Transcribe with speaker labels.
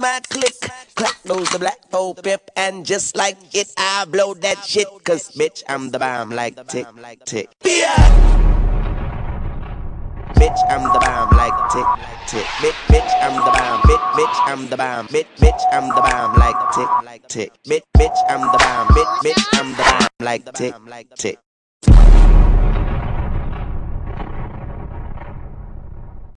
Speaker 1: my click. Clap those the black hole pip, and just like it, I blow that shit. Cause bitch, I'm the bomb like tick, tick. Yeah. Bitch, I'm the bomb like tick, tick. Bitch, bitch, I'm the bomb. Bitch, bitch, I'm the bomb. Bitch, bitch, I'm the bomb like tick, tick. Bitch, bitch, I'm the bomb. Bitch, bitch, I'm the bomb like tick, tick.